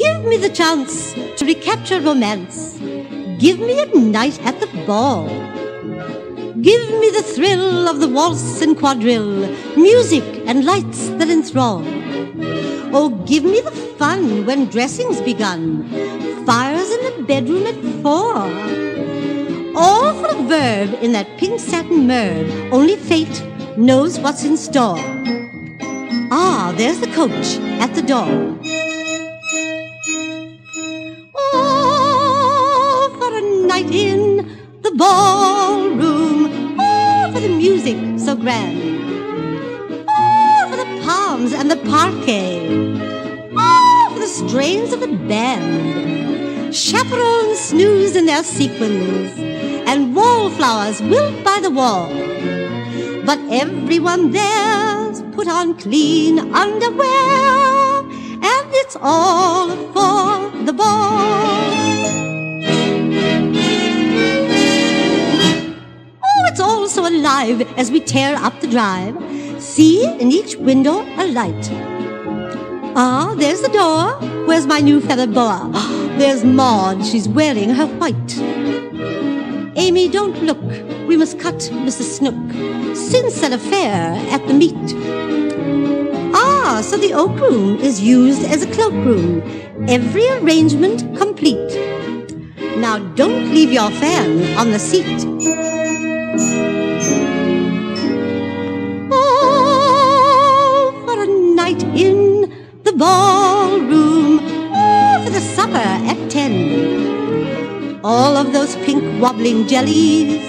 Give me the chance to recapture romance. Give me a night at the ball. Give me the thrill of the waltz and quadrille, music and lights that enthrall. Oh, give me the fun when dressing's begun, fires in the bedroom at four. All for a verb in that pink satin merb, only fate knows what's in store. Ah, there's the coach at the door. And the parquet. Oh, the strains of the band. Chaperons snooze in their sequins, and wallflowers wilt by the wall. But everyone there's put on clean underwear, and it's all for the ball. Oh, it's all so alive as we tear up the drive. See in each window a light. Ah, there's the door. Where's my new feather boa? There's Maud. She's wearing her white. Amy, don't look. We must cut Mrs. Snook. Since an affair at the meet. Ah, so the oak room is used as a cloakroom. Every arrangement complete. Now don't leave your fan on the seat. Ballroom. Oh, for the supper at ten. All of those pink wobbling jellies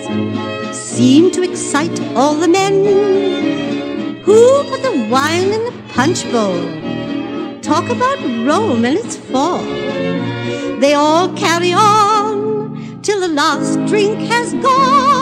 seem to excite all the men. Who put the wine in the punch bowl? Talk about Rome and its fall. They all carry on till the last drink has gone.